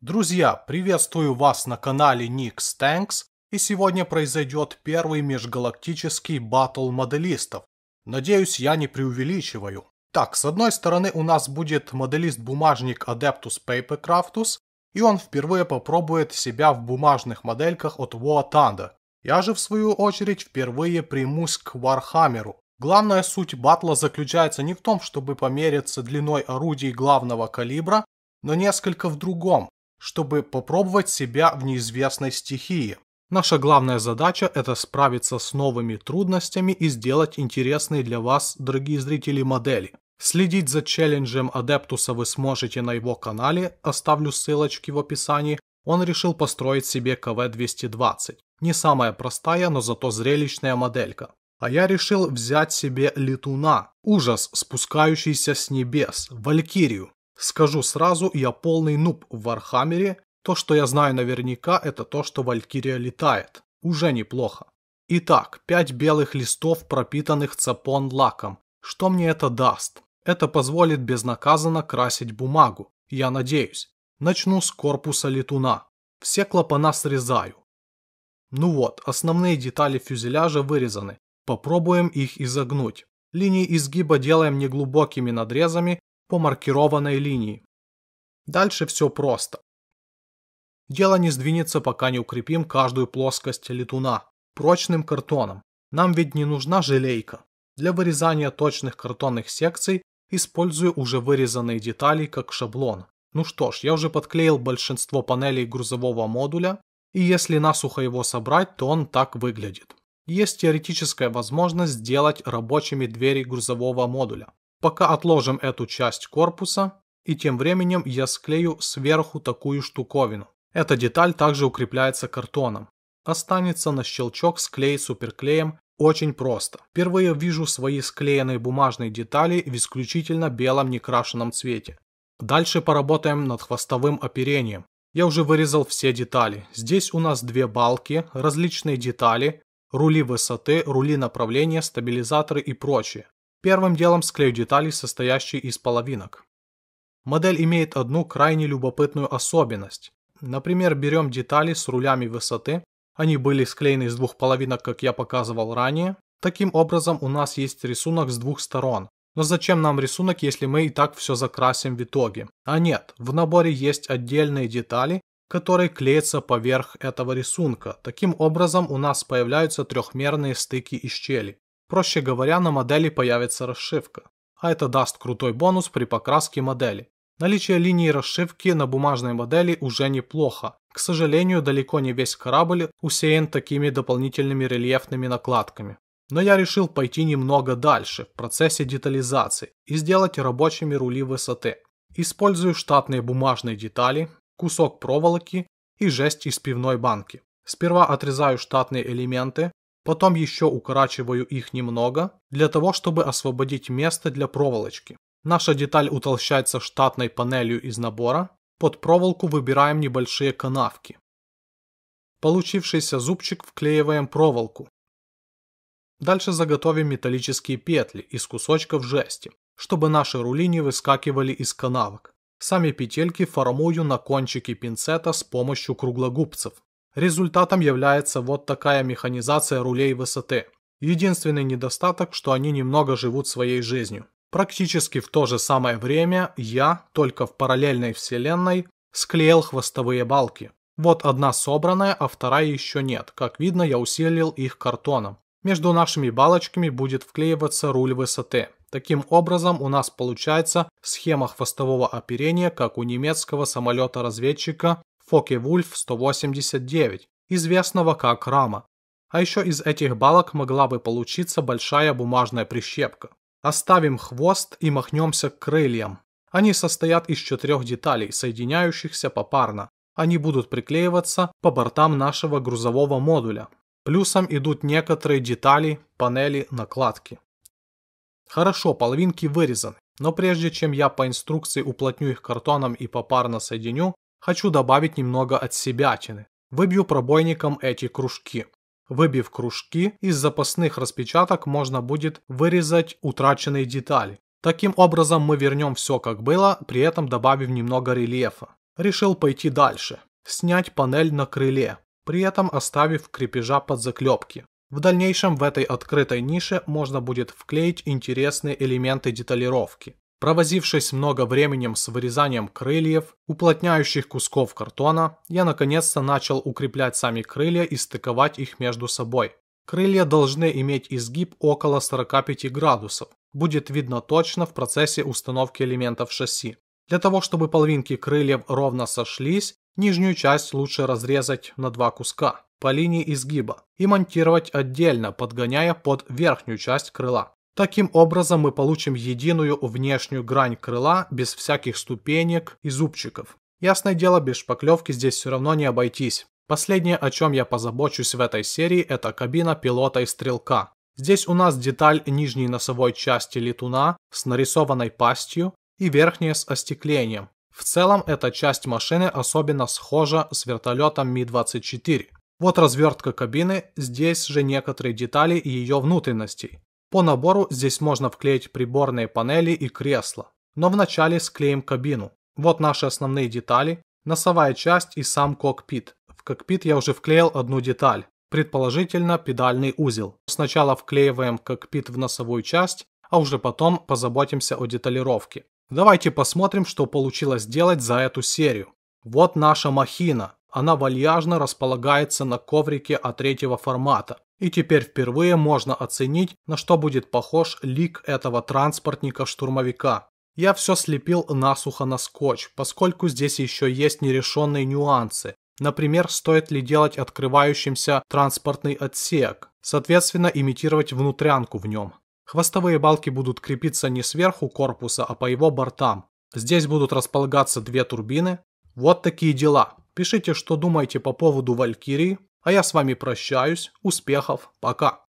Друзья, приветствую вас на канале Nix Tanks, и сегодня произойдет первый межгалактический батл моделистов. Надеюсь, я не преувеличиваю. Так, с одной стороны у нас будет моделист-бумажник Adeptus Papercraftus, и он впервые попробует себя в бумажных модельках от War Thunder. Я же, в свою очередь, впервые примусь к Warhammer у. Главная суть батла заключается не в том, чтобы помериться длиной орудий главного калибра, но несколько в другом чтобы попробовать себя в неизвестной стихии. Наша главная задача – это справиться с новыми трудностями и сделать интересные для вас, дорогие зрители, модели. Следить за челленджем Адептуса вы сможете на его канале, оставлю ссылочки в описании. Он решил построить себе КВ-220. Не самая простая, но зато зрелищная моделька. А я решил взять себе летуна, ужас, спускающийся с небес, валькирию. Скажу сразу, я полный нуб в Warhammer е. То, что я знаю наверняка, это то, что Валькирия летает. Уже неплохо. Итак, 5 белых листов, пропитанных цапон лаком. Что мне это даст? Это позволит безнаказанно красить бумагу. Я надеюсь. Начну с корпуса летуна. Все клапана срезаю. Ну вот, основные детали фюзеляжа вырезаны. Попробуем их изогнуть. Линии изгиба делаем неглубокими надрезами по маркированной линии. Дальше все просто. Дело не сдвинется, пока не укрепим каждую плоскость летуна прочным картоном. Нам ведь не нужна желейка. Для вырезания точных картонных секций использую уже вырезанные детали как шаблон. Ну что ж, я уже подклеил большинство панелей грузового модуля, и если насухо его собрать, то он так выглядит. Есть теоретическая возможность сделать рабочими двери грузового модуля. Пока отложим эту часть корпуса, и тем временем я склею сверху такую штуковину. Эта деталь также укрепляется картоном. Останется на щелчок склеить суперклеем очень просто. Впервые вижу свои склеенные бумажные детали в исключительно белом некрашенном цвете. Дальше поработаем над хвостовым оперением. Я уже вырезал все детали. Здесь у нас две балки, различные детали, рули высоты, рули направления, стабилизаторы и прочее. Первым делом склею детали, состоящие из половинок. Модель имеет одну крайне любопытную особенность. Например, берем детали с рулями высоты, они были склеены из двух половинок, как я показывал ранее. Таким образом, у нас есть рисунок с двух сторон. Но зачем нам рисунок, если мы и так все закрасим в итоге? А нет, в наборе есть отдельные детали, которые клеятся поверх этого рисунка. Таким образом, у нас появляются трехмерные стыки и щели. Проще говоря, на модели появится расшивка, а это даст крутой бонус при покраске модели. Наличие линии расшивки на бумажной модели уже неплохо. К сожалению, далеко не весь корабль усеян такими дополнительными рельефными накладками. Но я решил пойти немного дальше в процессе детализации и сделать рабочими рули высоты. Использую штатные бумажные детали, кусок проволоки и жесть из пивной банки. Сперва отрезаю штатные элементы, Потом еще укорачиваю их немного, для того, чтобы освободить место для проволочки. Наша деталь утолщается штатной панелью из набора. Под проволоку выбираем небольшие канавки. Получившийся зубчик вклеиваем проволоку. Дальше заготовим металлические петли из кусочков жести, чтобы наши рули не выскакивали из канавок. Сами петельки формую на кончике пинцета с помощью круглогубцев. Результатом является вот такая механизация рулей высоты. Единственный недостаток, что они немного живут своей жизнью. Практически в то же самое время я, только в параллельной вселенной, склеил хвостовые балки. Вот одна собранная, а вторая еще нет. Как видно, я усилил их картоном. Между нашими балочками будет вклеиваться руль высоты. Таким образом, у нас получается схема хвостового оперения, как у немецкого самолета-разведчика Фоке-Вульф 189, известного как рама. А еще из этих балок могла бы получиться большая бумажная прищепка. Оставим хвост и махнемся к крыльям. Они состоят из четырех деталей, соединяющихся попарно. Они будут приклеиваться по бортам нашего грузового модуля. Плюсом идут некоторые детали, панели, накладки. Хорошо, половинки вырезаны, но прежде чем я по инструкции уплотню их картоном и попарно соединю, Хочу добавить немного от себятины. Выбью пробойником эти кружки. Выбив кружки, из запасных распечаток можно будет вырезать утраченные детали. Таким образом мы вернем все как было, при этом добавив немного рельефа. решил пойти дальше, снять панель на крыле, при этом оставив крепежа под заклепки. В дальнейшем в этой открытой нише можно будет вклеить интересные элементы деталировки. Провозившись много временем с вырезанием крыльев, уплотняющих кусков картона, я наконец-то начал укреплять сами крылья и стыковать их между собой. Крылья должны иметь изгиб около 45 градусов. Будет видно точно в процессе установки элементов шасси. Для того, чтобы половинки крыльев ровно сошлись, нижнюю часть лучше разрезать на два куска по линии изгиба и монтировать отдельно, подгоняя под верхнюю часть крыла. Таким образом мы получим единую внешнюю грань крыла без всяких ступенек и зубчиков. Ясное дело, без шпаклевки здесь все равно не обойтись. Последнее, о чем я позабочусь в этой серии, это кабина пилота и стрелка. Здесь у нас деталь нижней носовой части летуна с нарисованной пастью и верхняя с остеклением. В целом эта часть машины особенно схожа с вертолетом Ми-24. Вот развертка кабины, здесь же некоторые детали ее внутренностей. По набору здесь можно вклеить приборные панели и кресла. Но вначале склеим кабину. Вот наши основные детали, носовая часть и сам кокпит кокпит я уже вклеил одну деталь, предположительно педальный узел. Сначала вклеиваем кокпит в носовую часть, а уже потом позаботимся о деталировке. Давайте посмотрим, что получилось сделать за эту серию. Вот наша махина. Она вальяжно располагается на коврике А3 формата. И теперь впервые можно оценить, на что будет похож лик этого транспортника-штурмовика. Я все слепил насухо на скотч, поскольку здесь еще есть нерешенные нюансы, Например, стоит ли делать открывающимся транспортный отсек, соответственно имитировать внутрянку в нем. Хвостовые балки будут крепиться не сверху корпуса, а по его бортам. Здесь будут располагаться две турбины. Вот такие дела. Пишите, что думаете по поводу Валькирии, а я с вами прощаюсь. Успехов, пока!